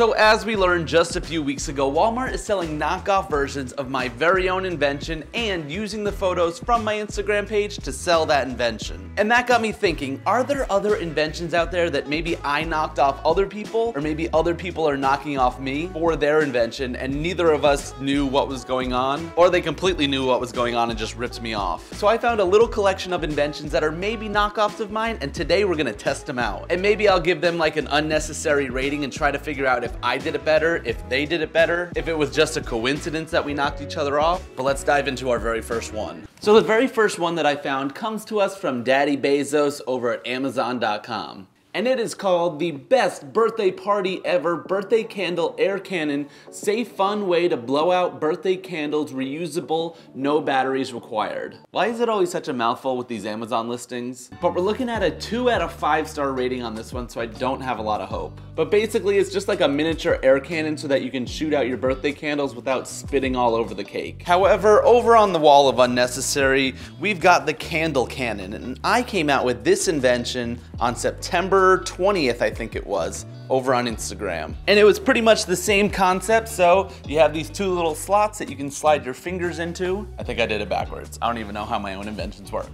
So as we learned just a few weeks ago, Walmart is selling knockoff versions of my very own invention and using the photos from my Instagram page to sell that invention. And that got me thinking, are there other inventions out there that maybe I knocked off other people or maybe other people are knocking off me for their invention and neither of us knew what was going on or they completely knew what was going on and just ripped me off. So I found a little collection of inventions that are maybe knockoffs of mine and today we're gonna test them out. And maybe I'll give them like an unnecessary rating and try to figure out if I did it better, if they did it better, if it was just a coincidence that we knocked each other off. But let's dive into our very first one. So the very first one that I found comes to us from Daddy Bezos over at Amazon.com and it is called the best birthday party ever birthday candle air cannon safe fun way to blow out birthday candles reusable no batteries required. Why is it always such a mouthful with these amazon listings? But we're looking at a two out of five star rating on this one so i don't have a lot of hope. But basically it's just like a miniature air cannon so that you can shoot out your birthday candles without spitting all over the cake. However over on the wall of unnecessary we've got the candle cannon. And i came out with this invention on september 20th, I think it was, over on Instagram. And it was pretty much the same concept, so you have these two little slots that you can slide your fingers into. I think I did it backwards. I don't even know how my own inventions work.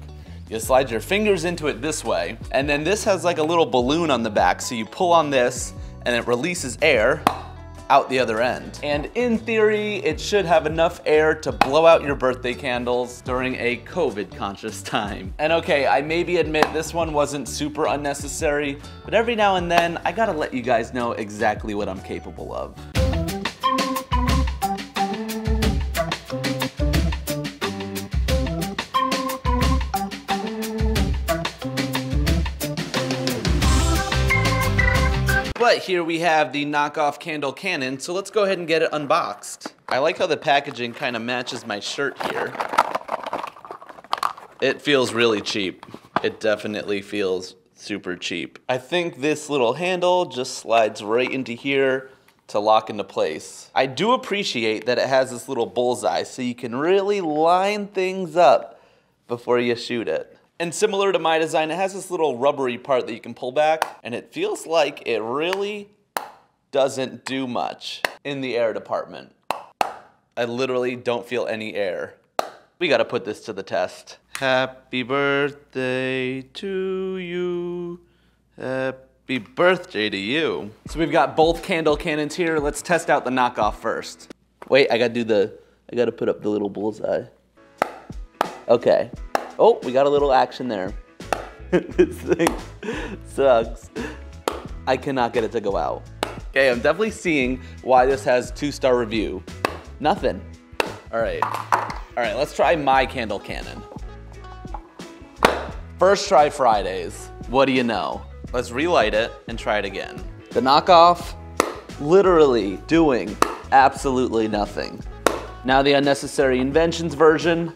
You slide your fingers into it this way, and then this has like a little balloon on the back, so you pull on this, and it releases air, out the other end. And in theory, it should have enough air to blow out your birthday candles during a COVID conscious time. And okay, I maybe admit this one wasn't super unnecessary, but every now and then, I gotta let you guys know exactly what I'm capable of. But here we have the knockoff candle cannon, so let's go ahead and get it unboxed. I like how the packaging kind of matches my shirt here. It feels really cheap. It definitely feels super cheap. I think this little handle just slides right into here to lock into place. I do appreciate that it has this little bullseye so you can really line things up before you shoot it. And similar to my design, it has this little rubbery part that you can pull back, and it feels like it really doesn't do much in the air department. I literally don't feel any air. We gotta put this to the test. Happy birthday to you. Happy birthday to you. So we've got both candle cannons here. Let's test out the knockoff first. Wait, I gotta do the, I gotta put up the little bullseye. Okay, Oh, we got a little action there. this thing sucks. I cannot get it to go out. Okay, I'm definitely seeing why this has two-star review. Nothing. All right. All right, let's try my candle cannon. First try Fridays. What do you know? Let's relight it and try it again. The knockoff, literally doing absolutely nothing. Now the unnecessary inventions version,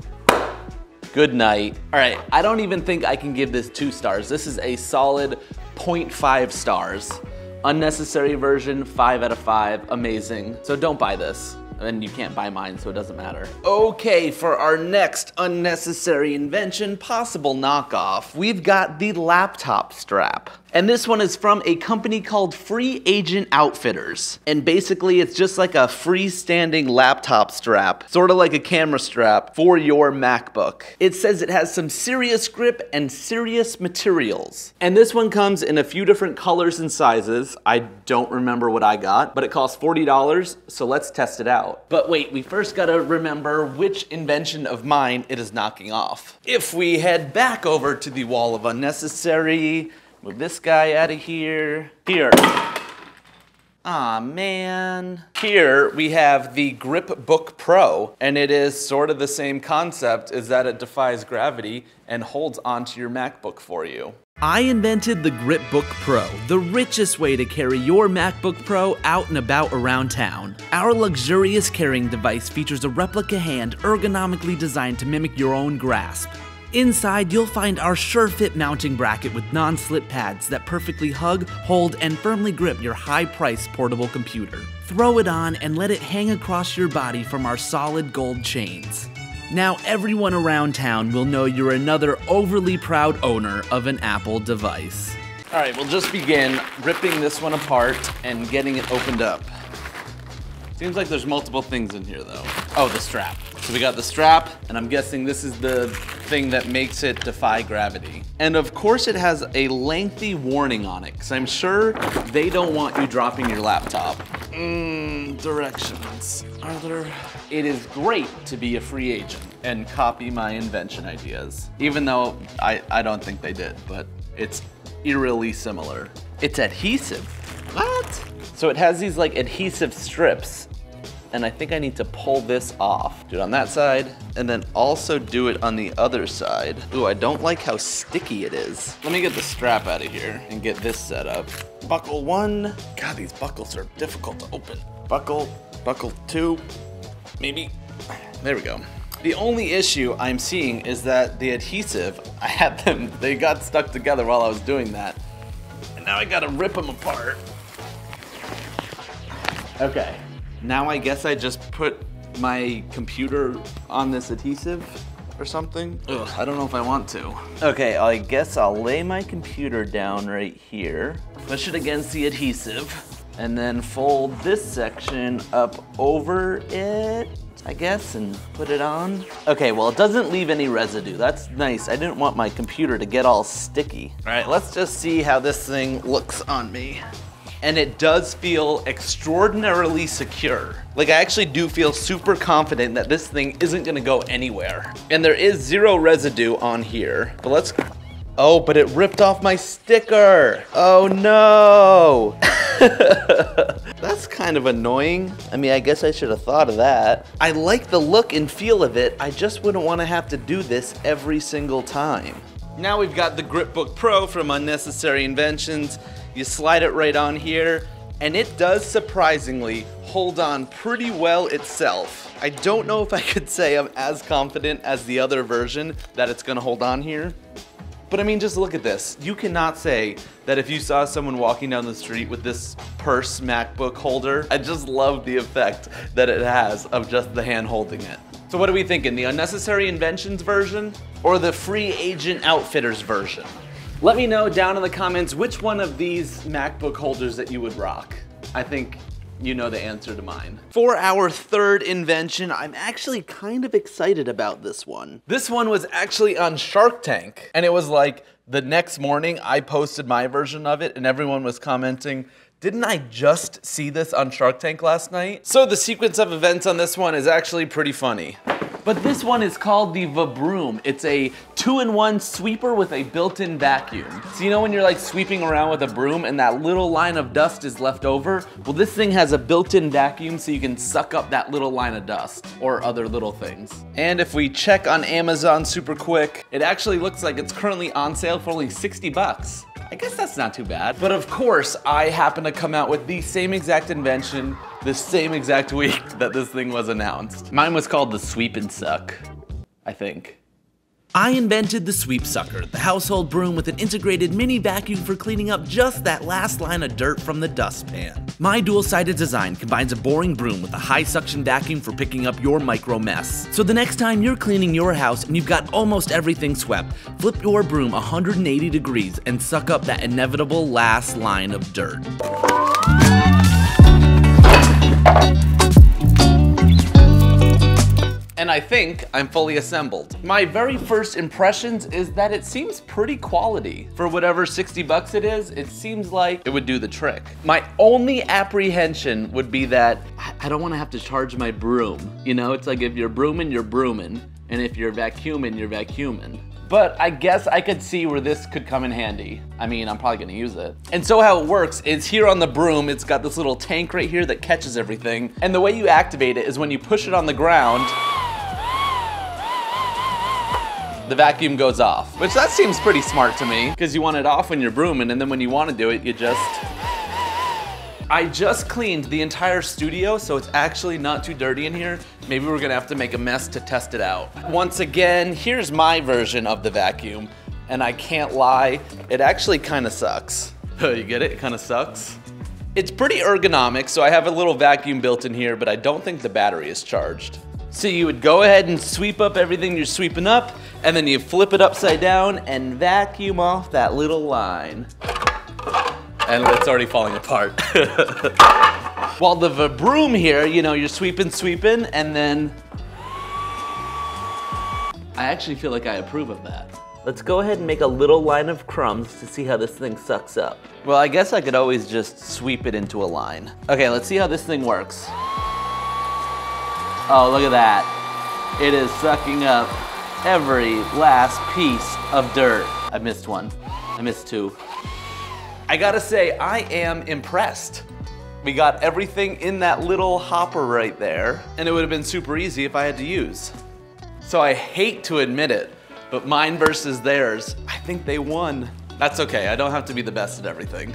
Good night. All right, I don't even think I can give this two stars. This is a solid 0.5 stars. Unnecessary version, five out of five, amazing. So don't buy this and you can't buy mine, so it doesn't matter. Okay, for our next unnecessary invention, possible knockoff, we've got the laptop strap. And this one is from a company called Free Agent Outfitters. And basically, it's just like a freestanding laptop strap, sort of like a camera strap for your MacBook. It says it has some serious grip and serious materials. And this one comes in a few different colors and sizes. I don't remember what I got, but it costs $40, so let's test it out out. But wait, we first gotta remember which invention of mine it is knocking off. If we head back over to the wall of unnecessary, move this guy out of here, here. Ah man. Here we have the Grip Book Pro, and it is sort of the same concept is that it defies gravity and holds onto your MacBook for you. I invented the Grip Book Pro, the richest way to carry your MacBook Pro out and about around town. Our luxurious carrying device features a replica hand ergonomically designed to mimic your own grasp. Inside, you'll find our SureFit mounting bracket with non-slip pads that perfectly hug, hold, and firmly grip your high-priced portable computer. Throw it on and let it hang across your body from our solid gold chains. Now everyone around town will know you're another overly proud owner of an Apple device. All right, we'll just begin ripping this one apart and getting it opened up. Seems like there's multiple things in here though. Oh, the strap. So we got the strap, and I'm guessing this is the thing that makes it defy gravity. And of course it has a lengthy warning on it, because I'm sure they don't want you dropping your laptop. Mmm, directions. Are there? It is great to be a free agent and copy my invention ideas. Even though I, I don't think they did, but it's eerily similar. It's adhesive. What? So it has these like adhesive strips and I think I need to pull this off. Do it on that side, and then also do it on the other side. Ooh, I don't like how sticky it is. Let me get the strap out of here and get this set up. Buckle one. God, these buckles are difficult to open. Buckle, buckle two, maybe. There we go. The only issue I'm seeing is that the adhesive, I had them, they got stuck together while I was doing that. And now I gotta rip them apart. Okay, now I guess I just put my computer on this adhesive or something. Ugh, I don't know if I want to. Okay, I guess I'll lay my computer down right here, push it against the adhesive, and then fold this section up over it, I guess, and put it on. Okay, well, it doesn't leave any residue. That's nice. I didn't want my computer to get all sticky. All right, let's just see how this thing looks on me and it does feel extraordinarily secure. Like I actually do feel super confident that this thing isn't gonna go anywhere. And there is zero residue on here, but let's, oh, but it ripped off my sticker. Oh no. That's kind of annoying. I mean, I guess I should have thought of that. I like the look and feel of it. I just wouldn't want to have to do this every single time. Now we've got the Gripbook Pro from Unnecessary Inventions. You slide it right on here, and it does surprisingly hold on pretty well itself. I don't know if I could say I'm as confident as the other version that it's gonna hold on here. But I mean, just look at this. You cannot say that if you saw someone walking down the street with this purse MacBook holder, I just love the effect that it has of just the hand holding it. So what are we thinking, the Unnecessary Inventions version or the Free Agent Outfitters version? Let me know down in the comments which one of these MacBook holders that you would rock. I think you know the answer to mine. For our third invention, I'm actually kind of excited about this one. This one was actually on Shark Tank, and it was like the next morning I posted my version of it and everyone was commenting, didn't I just see this on Shark Tank last night? So the sequence of events on this one is actually pretty funny. But this one is called the Vabroom. It's a two-in-one sweeper with a built-in vacuum. So you know when you're like sweeping around with a broom and that little line of dust is left over? Well, this thing has a built-in vacuum so you can suck up that little line of dust or other little things. And if we check on Amazon super quick, it actually looks like it's currently on sale for only 60 bucks. I guess that's not too bad. But of course, I happen to come out with the same exact invention the same exact week that this thing was announced. Mine was called the Sweep and Suck, I think. I invented the Sweep Sucker, the household broom with an integrated mini vacuum for cleaning up just that last line of dirt from the dustpan. My dual-sided design combines a boring broom with a high suction vacuum for picking up your micro mess. So the next time you're cleaning your house and you've got almost everything swept, flip your broom 180 degrees and suck up that inevitable last line of dirt. And I think I'm fully assembled. My very first impressions is that it seems pretty quality. For whatever 60 bucks it is, it seems like it would do the trick. My only apprehension would be that I don't wanna have to charge my broom. You know, it's like if you're brooming, you're brooming. And if you're vacuuming, you're vacuuming. But I guess I could see where this could come in handy. I mean, I'm probably gonna use it. And so how it works is here on the broom, it's got this little tank right here that catches everything. And the way you activate it is when you push it on the ground, the vacuum goes off. Which that seems pretty smart to me, because you want it off when you're brooming, and then when you want to do it, you just... I just cleaned the entire studio, so it's actually not too dirty in here. Maybe we're gonna have to make a mess to test it out. Once again, here's my version of the vacuum, and I can't lie, it actually kinda sucks. you get it? It kinda sucks. It's pretty ergonomic, so I have a little vacuum built in here, but I don't think the battery is charged. So you would go ahead and sweep up everything you're sweeping up, and then you flip it upside down and vacuum off that little line. and it's already falling apart. While the broom here, you know, you're sweeping, sweeping, and then I actually feel like I approve of that. Let's go ahead and make a little line of crumbs to see how this thing sucks up. Well, I guess I could always just sweep it into a line. Okay, let's see how this thing works. Oh, look at that. It is sucking up every last piece of dirt. I missed one. I missed two. I gotta say, I am impressed. We got everything in that little hopper right there, and it would have been super easy if I had to use. So I hate to admit it, but mine versus theirs, I think they won. That's okay, I don't have to be the best at everything.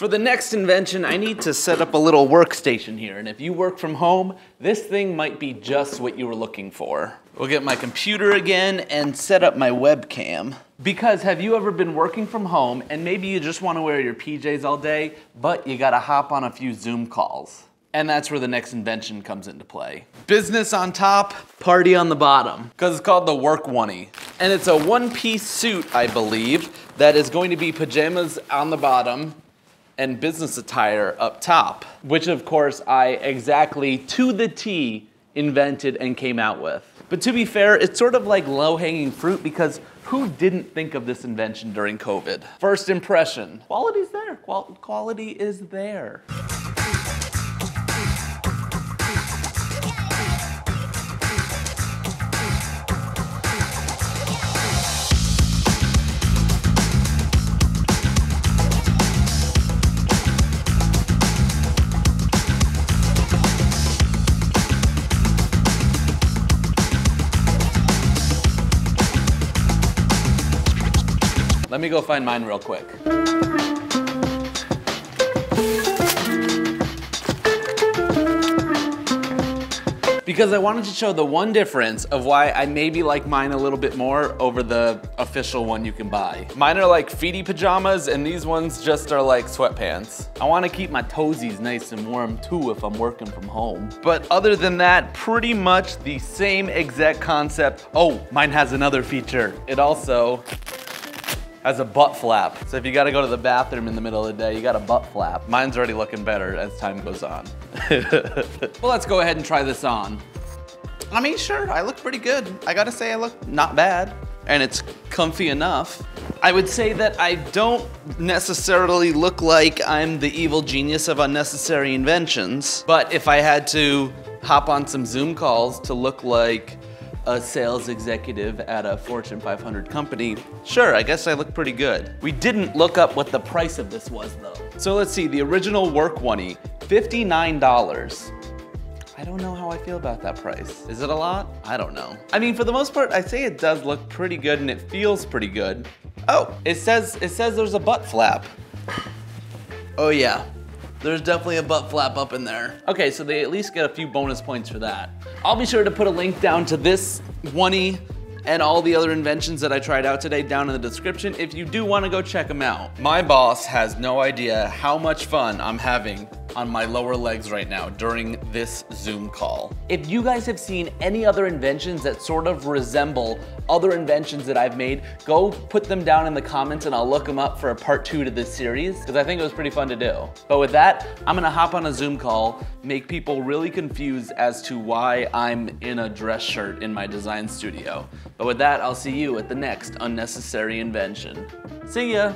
For the next invention, I need to set up a little workstation here, and if you work from home, this thing might be just what you were looking for. We'll get my computer again and set up my webcam. Because have you ever been working from home and maybe you just want to wear your PJs all day, but you gotta hop on a few Zoom calls? And that's where the next invention comes into play. Business on top, party on the bottom. Because it's called the Work Wonnie. And it's a one-piece suit, I believe, that is going to be pajamas on the bottom and business attire up top. Which of course I exactly to the T invented and came out with. But to be fair, it's sort of like low-hanging fruit because who didn't think of this invention during COVID? First impression, quality's there, Qual quality is there. Let me go find mine real quick. Because I wanted to show the one difference of why I maybe like mine a little bit more over the official one you can buy. Mine are like feety pajamas and these ones just are like sweatpants. I wanna keep my toesies nice and warm too if I'm working from home. But other than that, pretty much the same exact concept. Oh, mine has another feature. It also as a butt flap. So if you gotta go to the bathroom in the middle of the day, you got a butt flap. Mine's already looking better as time goes on. well, let's go ahead and try this on. I mean, sure, I look pretty good. I gotta say I look not bad. And it's comfy enough. I would say that I don't necessarily look like I'm the evil genius of unnecessary inventions, but if I had to hop on some Zoom calls to look like a sales executive at a Fortune 500 company, sure, I guess I look pretty good. We didn't look up what the price of this was though. So let's see, the original Work Wonnie, $59. I don't know how I feel about that price. Is it a lot? I don't know. I mean, for the most part, I say it does look pretty good and it feels pretty good. Oh, it says, it says there's a butt flap. Oh yeah, there's definitely a butt flap up in there. Okay, so they at least get a few bonus points for that. I'll be sure to put a link down to this Wonnie and all the other inventions that I tried out today down in the description if you do want to go check them out. My boss has no idea how much fun I'm having on my lower legs right now during this Zoom call. If you guys have seen any other inventions that sort of resemble other inventions that I've made, go put them down in the comments and I'll look them up for a part two to this series because I think it was pretty fun to do. But with that, I'm gonna hop on a Zoom call, make people really confused as to why I'm in a dress shirt in my design studio. But with that, I'll see you at the next unnecessary invention. See ya!